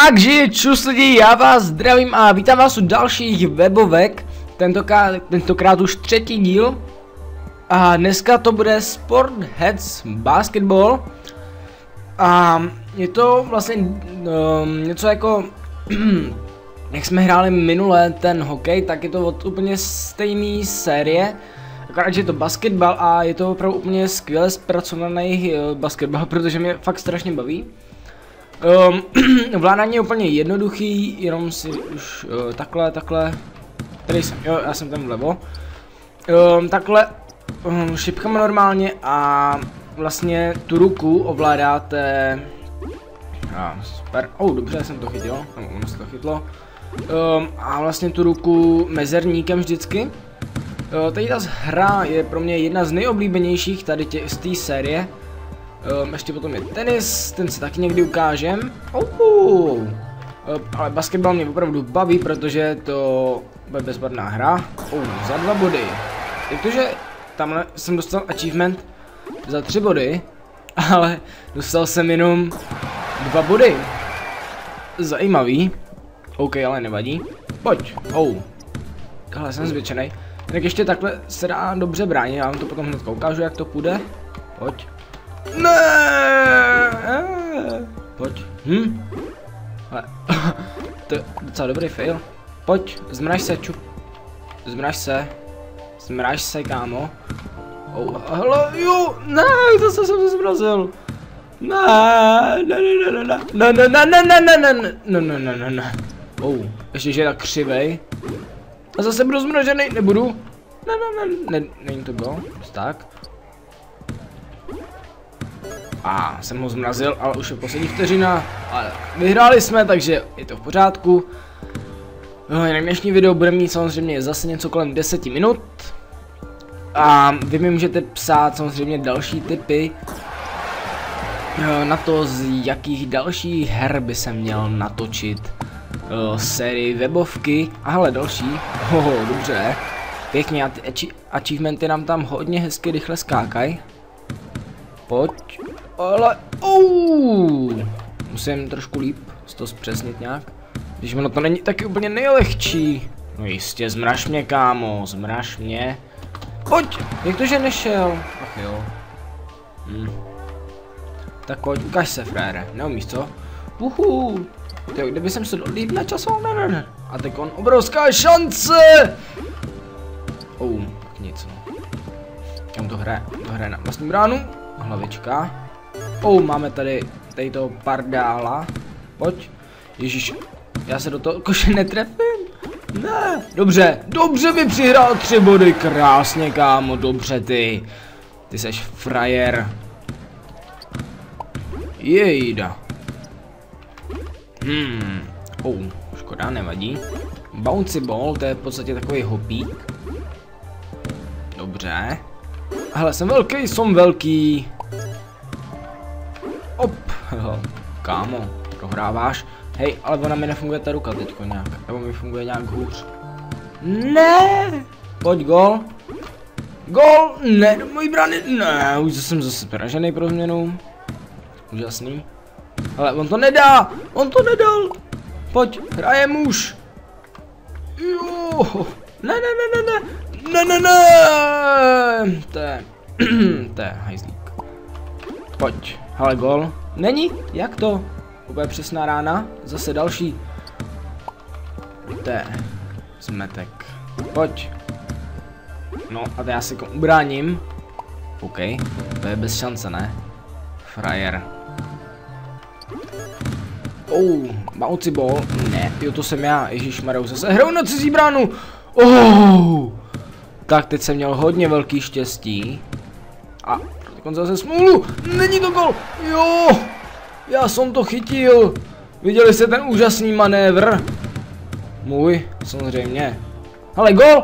Takže čus lidi, já vás zdravím a vítám vás u dalších webovek, tentokrát, tentokrát už třetí díl. A dneska to bude Sport Heads Basketball. A je to vlastně um, něco jako, jak jsme hráli minule ten hokej, tak je to od úplně stejné série. Akorát, je to basketbal a je to opravdu úplně skvěle zpracovaný uh, basketbal, protože mě fakt strašně baví. Um, vládání je úplně jednoduchý, jenom si už uh, takhle, takhle, tady jsem, jo, já jsem tam vlevo. Um, takhle um, šipkama normálně a vlastně tu ruku ovládáte, a, super, oh, dobře jsem to chytil, no, ono se to chytlo. Um, a vlastně tu ruku mezerníkem vždycky. Uh, tady ta hra je pro mě jedna z nejoblíbenějších tady tě, z té série. Um, ještě potom je tenis, ten si taky někdy ukážem. Uh, ale basketbal mě opravdu baví, protože to bude bezbarná hra. Uh, za dva body. Jakože tamhle jsem dostal achievement za tři body, ale dostal jsem jenom dva body. Zajímavý. OK, ale nevadí. Pojď. Oh. Tohle jsem zvětšený. Tak ještě takhle se dá dobře bránit, já vám to potom hned ukážu, jak to půjde. Pojď. Ne. Pojď. Hm. Ale, to je docela dobrý fail. Pojď, zmraž se, čup. Zmraž se. Zmraž se, kámo. Oh, hele, jo, ne, zase jsem se zmrazil. Ne, ne, ne, ne, ne, ne, ne, ne, ne, ne, ne, ne, ne, ne, ne, ne, ne. Oh, ještě, že je tak křivej. A zase budu zmražený, nebudu. Ne, ne, ne, ne, není to gol, tak. A jsem ho zmrazil, ale už je poslední vteřina. Ale vyhráli jsme, takže je to v pořádku. No, jinak dnešní video bude mít samozřejmě zase něco kolem 10 minut. A vy mi můžete psát samozřejmě další tipy na to, z jakých dalších her by se měl natočit uh, sérii webovky. A hele, další. Oh, dobře. Pěkně, a ty achievementy nám tam hodně hezky rychle skákají. Pojď, ale... Uh, musím trošku líp to zpřesnit nějak. Když ono to není taky úplně nejlehčí. No jistě, zmraž mě, kámo, zmraž mě. Pojď, jak to, že nešel? Ach jo. Hm. Tak pojď, ukaž se, frére, neumíš co? Uhu. Jo, kdyby jsem se líp na časovou, ne, ne, ne. A tak on obrovská šance! Oh, tak nic, no. Kam to hraje? To hraje na vlastní bránu. Hlavička. Oh, máme tady, tady toho pardála. Pojď. Ježíš, já se do toho koše netrefím. Ne, dobře, dobře mi přihrál tři body, krásně kámo, dobře ty. Ty seš frajer. Jejda. Hmm, oh, škoda, nevadí. Bouncy ball, to je v podstatě takový hopík. Dobře. Hele, jsem velký, jsem velký. Op, kámo, prohráváš. Hej, ale ona mi nefunguje ta ruka teďko nějak, nebo mi funguje nějak hůř. Ne! Pojď gol. Gol! Ne, do mojí brany! Ne, už jsem zase poražený pro změnu. Úžasný. Ale on to nedá! On to nedal! Pojď, hraje muž! Jo! Ne, ne, ne, ne, ne! Ne, ne, ne! To je... to je hajzlík. Pojď. Ale gol. Není? Jak to? Úplně přesná rána. Zase další. To zmetek. Pojď. No a já si ubráním. OK. To je bez šance, ne? Frajer. Oh, bouncy ball. Ne, jo, to jsem já. Ježíš Marou, zase hraju na cizí bránu. Oh. Tak teď jsem měl hodně velký štěstí. A On zase smůlu. Není to gol. Jo. Já jsem to chytil. Viděli jste ten úžasný manévr? Můj, samozřejmě. Ale gol.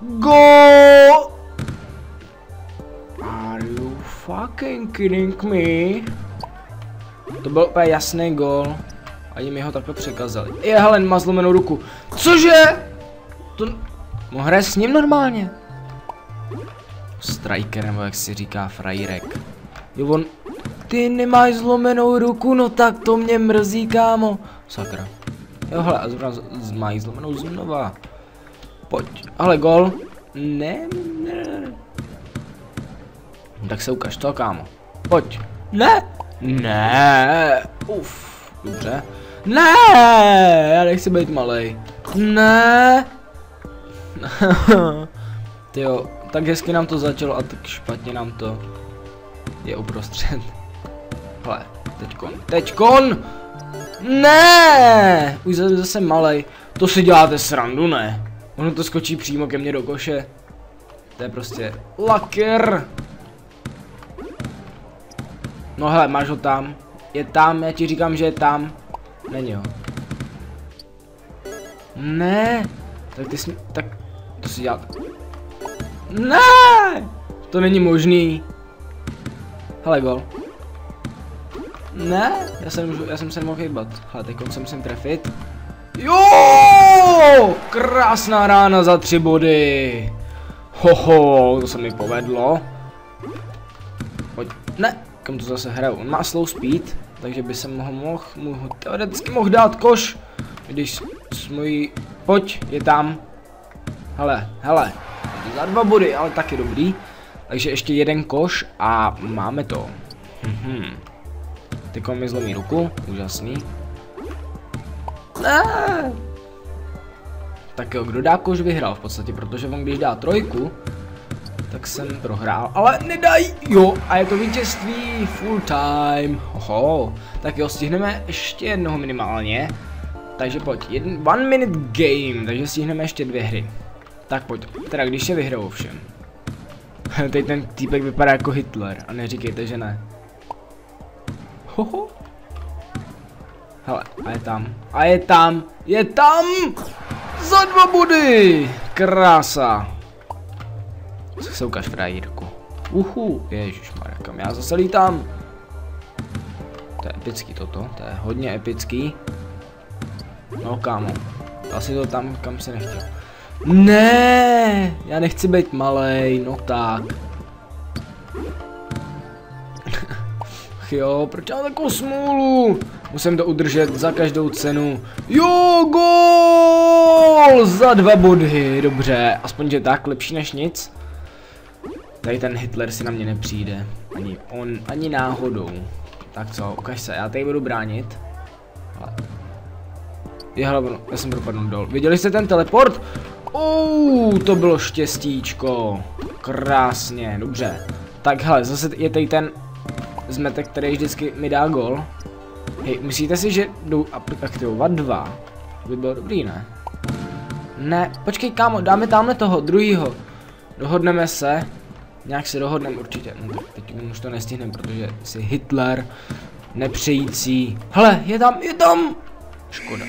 Gol. Are you fucking kidding me? To byl úplně jasný gol. Ani mi ho takhle překazali. Je, Helen má zlomenou ruku. Cože? To... Mohl hrát s ním normálně. Striker, nebo jak si říká frajírek. Jo, on... Ty nemáš zlomenou ruku, no tak to mě mrzí, kámo. Sakra. Jo, hele, a zrovna mají zlomenou znova. Pojď, ale gol. Ne, ne, ne. Tak se ukaž to, kámo. Pojď. Ne. Ne. Uf, dobře. Ne, já nechci být malej. Ne. Ty jo, tak hezky nám to začalo a tak špatně nám to je uprostřed. Hele, teďkon, teďkon! Ne! Už jsem zase malej. To si děláte srandu, ne? Ono to skočí přímo ke mně do koše. To je prostě laker. No hele, máš ho tam. Je tam, já ti říkám, že je tam. Není ho. Ne! Tak ty jsi, tak to si dělá. Ne! To není možný. Hele, gol. Ne, já jsem, já jsem se nemohl hýbat. Hele, teď jsem sem trefit. Jo! Krásná rána za tři body. Hoho, to se mi povedlo. Pojď, ne, kam to zase hraju? On má slow speed, takže by se mohl, mohl, mohl teoreticky mohl dát koš. Když s mojí, pojď, je tam. Hele, hele, za dva body, ale taky dobrý. Takže ještě jeden koš a máme to. Mhm. Teď mi zlomí ruku, úžasný. Ne. Tak jo, kdo dá koš vyhrál v podstatě, protože on když dá trojku, tak jsem prohrál, ale nedaj, jo, a je to vítězství full time, oho, tak jo, stihneme ještě jednoho minimálně, takže pojď, jeden, one minute game, takže stihneme ještě dvě hry, tak pojď, teda když je vyhrou ovšem. Teď ten týpek vypadá jako Hitler a neříkejte, že ne. Hoho. Hele, a je tam. A je tam. Je tam! Za dva body! Krása. Co se ukáž frajírku. Uhu, ježišmarja, kam já zase lítám. To je epický toto, to je hodně epický. No kámo, asi to tam, kam se nechtěl. Ne, já nechci být malej, no tak. Ach jo, proč mám takovou smůlu? Musím to udržet za každou cenu. Jo, gol! Za dva body, dobře. Aspoň, že tak, lepší než nic. Tady ten Hitler si na mě nepřijde. Ani on, ani náhodou. Tak co, ukaž se, já tady budu bránit. Je hlavno, já jsem propadnul dol. Viděli jste ten teleport? Uuu, to bylo štěstíčko. Krásně, dobře. Tak hele, zase je tady ten zmetek, který vždycky mi dá gol. Hej, myslíte si, že jdou aktivovat dva? To by bylo dobrý, ne? Ne, počkej kámo, dáme tamhle toho, druhýho. Dohodneme se. Nějak se dohodneme určitě. No teď už to nestihneme, protože jsi Hitler. Nepřející. Hele, je tam, je tam! Škoda.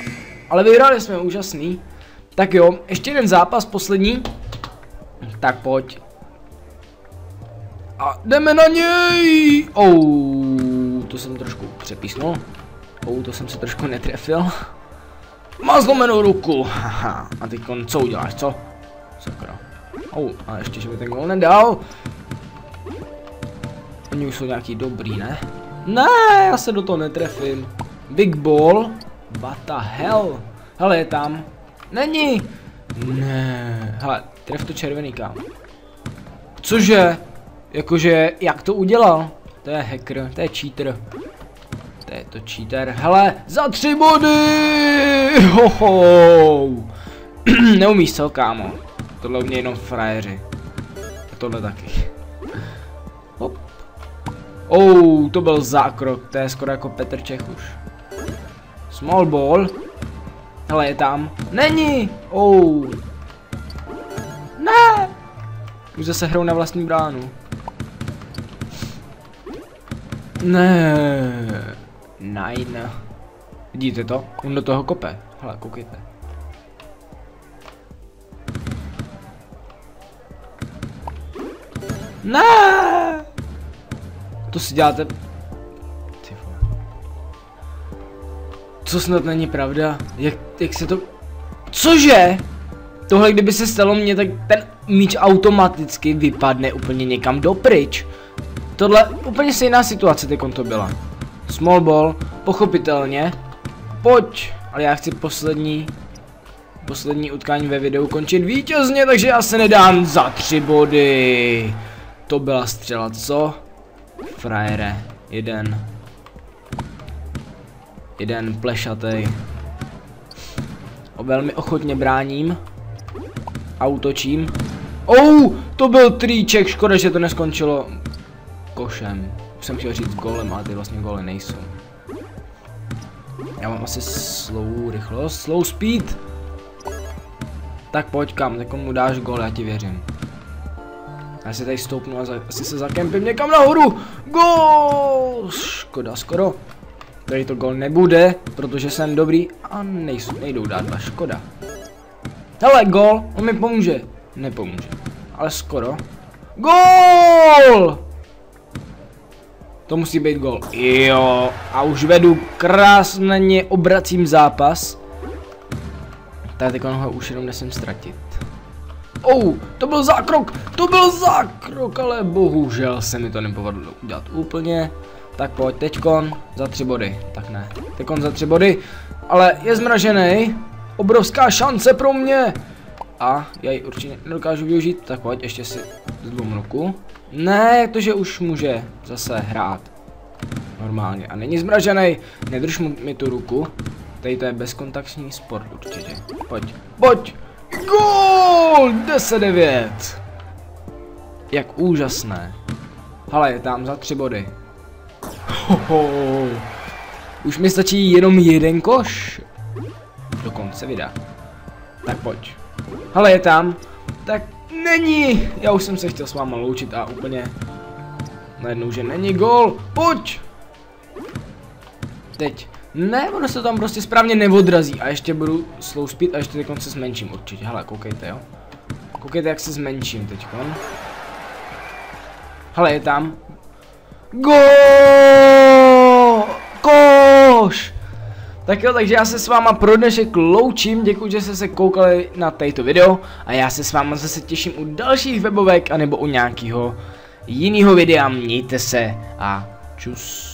Ale vyhráli jsme, úžasný. Tak jo, ještě jeden zápas, poslední. Tak pojď. A jdeme na něj! Oh, to jsem trošku přepísnul. Oh, to jsem se trošku netrefil. Má zlomenou ruku. Haha. A teď co uděláš, co? Sakra. Oh, a ještě, že mi ten gol nedal. Oni už jsou nějaký dobrý, ne? Ne, já se do toho netrefím. Big ball? What the hell? Hele, je tam. Není. Ne. Hele, tref to červený kam. Cože? Jakože, jak to udělal? To je hacker, to je cheater. To je to cheater. Hele, za tři body! Hoho! Neumíš co, kámo? Tohle u mě jenom frajeři. A tohle taky. Hop. Oh, to byl zákrok, to je skoro jako Petr Čech už. Small ball. Hele, je tam. Není! Oh. Ne! Už zase hrou na vlastní bránu. Ne. Nine. Vidíte to? On do toho kope. Hele, koukejte. Ne! To si děláte... Co snad není pravda? Jak, jak se to... Cože? Tohle kdyby se stalo mně, tak ten míč automaticky vypadne úplně někam dopryč. tohle úplně stejná situace teď to byla. Small ball, pochopitelně. Pojď, ale já chci poslední poslední utkání ve videu končit vítězně, takže já se nedám za tři body. To byla střela, co? Frajere, jeden. Jeden plešatej. O velmi ochotně bráním. A útočím. Oh, to byl tríček, škoda, že to neskončilo košem. Už jsem chtěl říct golem, ale ty vlastně goly nejsou. Já mám asi slow rychlost, slow speed. Tak pojď kam, tak mu dáš gol, já ti věřím. Já si tady stoupnu a za, asi se zakempím někam nahoru. Gol! Škoda, skoro. Tady to gol nebude, protože jsem dobrý a nejsou, nejdou dát dva, škoda. Hele, gol, on mi pomůže. Nepomůže, ale skoro. Gol! To musí být gol. Jo, a už vedu krásně obracím zápas. Tak teď ho už jenom nesem ztratit. Oh, to byl zákrok, to byl zákrok, ale bohužel se mi to nepovedlo udělat úplně. Tak pojď, teďkon za tři body, tak ne, teďkon za tři body, ale je zmražený, obrovská šance pro mě. A já ji určitě nedokážu využít, tak pojď, ještě si zdvům ruku. Ne, jak to, že už může zase hrát. Normálně. A není zmražený, nedrž mu mi tu ruku. Tady to je bezkontaktní sport určitě. Pojď, pojď! Gol! 10-9! Jak úžasné. Hele, je tam za tři body. Hoho. Už mi stačí jenom jeden koš. Do konce videa. Tak pojď. Hele, je tam. Tak není. Já už jsem se chtěl s váma loučit a úplně najednou, že není gol. Pojď. Teď. Ne, ono se tam prostě správně neodrazí a ještě budu slow speed a ještě teď se zmenším určitě. Hele, koukejte, jo. Koukejte, jak se zmenším teďkon. Hele, je tam. Go! Koš! Tak jo, takže já se s váma pro dnešek loučím, děkuji, že jste se koukali na této video a já se s váma zase těším u dalších webovek anebo u nějakého jiného videa, mějte se a čus.